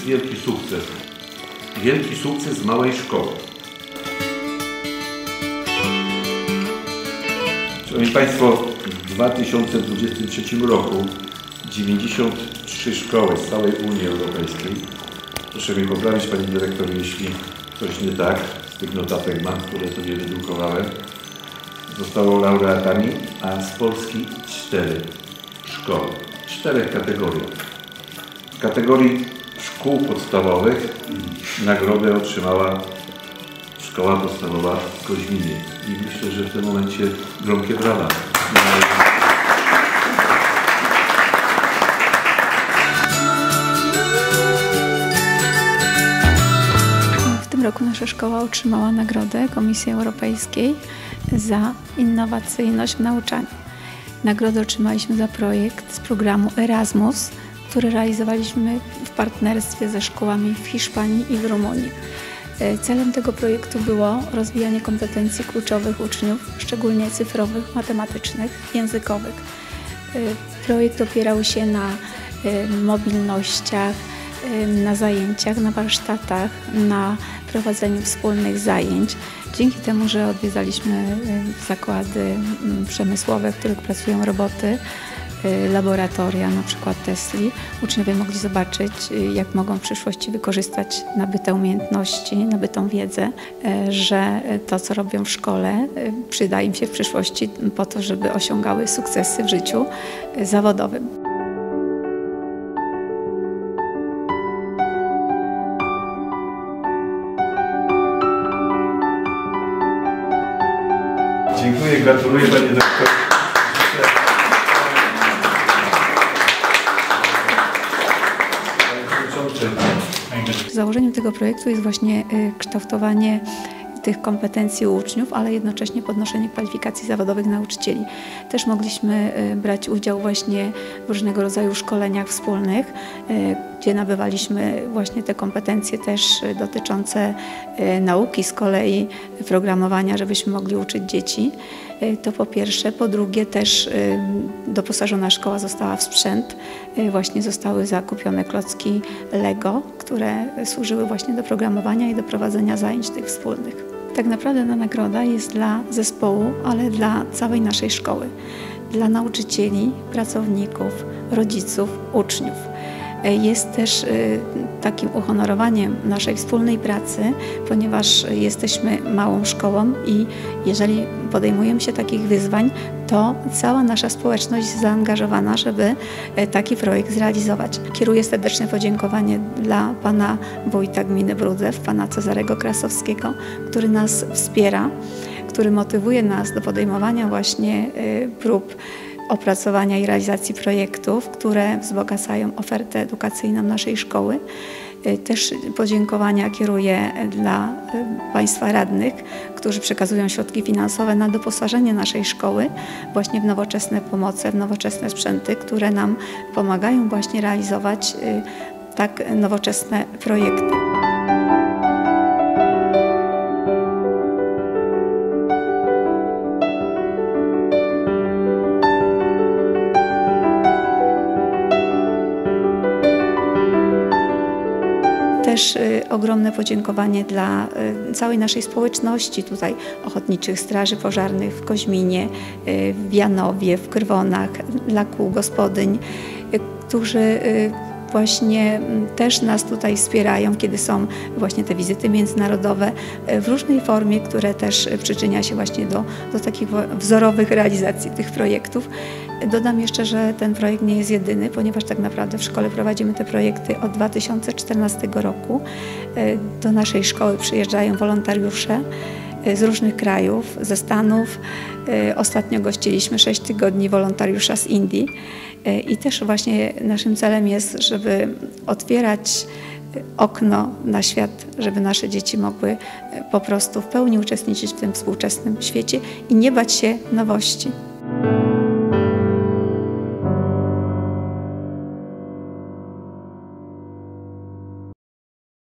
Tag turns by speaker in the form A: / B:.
A: jest wielki sukces. Wielki sukces małej szkoły. Szanowni Państwo, w 2023 roku 93 szkoły z całej Unii Europejskiej, proszę mnie poprawić Pani Dyrektor, jeśli coś nie tak z tych notatek mam, które sobie wydrukowałem, zostało laureatami, a z Polski cztery szkoły, czterech kategoriach. W kategorii szkół podstawowych nagrodę otrzymała Szkoła Podstawowa w Koźminie. I myślę, że w tym momencie gromkie brawa.
B: W tym roku nasza szkoła otrzymała nagrodę Komisji Europejskiej za innowacyjność w nauczaniu. Nagrodę otrzymaliśmy za projekt z programu Erasmus, który realizowaliśmy w partnerstwie ze szkołami w Hiszpanii i w Rumunii. E, Celem tego projektu było rozwijanie kompetencji kluczowych uczniów, szczególnie cyfrowych, matematycznych, językowych. E, Projekt opierał się na e, mobilnościach, na zajęciach, na warsztatach, na prowadzeniu wspólnych zajęć. Dzięki temu, że odwiedzaliśmy zakłady m, przemysłowe, w których pracują roboty, laboratoria, na przykład Tesli, uczniowie mogli zobaczyć, e, jak mogą w przyszłości wykorzystać nabyte umiejętności, nabytą wiedzę, e, że to, co robią w szkole, przyda im się w przyszłości po to, żeby osiągały sukcesy w życiu zawodowym.
A: Dziękuję, gratuluję Panie Dyrektor. Panie Przewodniczący.
B: Założeniem tego projektu jest właśnie y, kształtowanie tych kompetencji uczniów, ale jednocześnie podnoszenie kwalifikacji zawodowych nauczycieli. Też mogliśmy y, brać udział właśnie w różnego rodzaju szkoleniach wspólnych, y, gdzie nabywaliśmy właśnie te kompetencje też dotyczące nauki z kolei, programowania, żebyśmy mogli uczyć dzieci. To po pierwsze. Po drugie też doposażona szkoła została w sprzęt. Właśnie zostały zakupione klocki Lego, które służyły właśnie do programowania i do prowadzenia zajęć tych wspólnych. Tak naprawdę ta nagroda jest dla zespołu, ale dla całej naszej szkoły. Dla nauczycieli, pracowników, rodziców, uczniów. E, Jest też y, takim uhonorowaniem naszej wspólnej pracy, ponieważ jesteśmy małą szkołą i jeżeli podejmujemy się takich wyzwań, to cała nasza społeczność jest zaangażowana, żeby e, taki projekt zrealizować. Kieruję serdeczne podziękowanie dla pana wójta gminy Brudzew, pana Cezarego Krasowskiego, który nas wspiera, który motywuje nas do podejmowania właśnie e, prób opracowania i realizacji projektów, które wzbogacają ofertę edukacyjną naszej szkoły. Y, Też podziękowania kieruję dla y, Państwa radnych, którzy przekazują środki finansowe na doposażenie naszej szkoły właśnie w nowoczesne pomoce, w nowoczesne sprzęty, które nam pomagają właśnie realizować y, tak nowoczesne projekty. Też y, ogromne podziękowanie dla y, całej naszej społeczności tutaj, ochotniczych straży pożarnych w Koźminie, y, w Janowie, w Krwonach, dla kół gospodyń, którzy właśnie mm, też nas tutaj wspierają, kiedy są właśnie te wizyty międzynarodowe w różnej formie, które też przyczynia się właśnie do, do takich wzorowych realizacji tych projektów. Dodam jeszcze, że ten projekt nie jest jedyny, ponieważ tak naprawdę w szkole prowadzimy te projekty od 2014 roku. Y, Do naszej szkoły przyjeżdżają wolontariusze y, z różnych krajów, ze Stanów. Y, Ostatnio gościliśmy 6 tygodni wolontariusza z Indii. I też właśnie naszym celem jest, żeby otwierać okno na świat, żeby nasze dzieci mogły po prostu w pełni uczestniczyć w tym współczesnym świecie i nie bać się nowości.